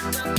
Thank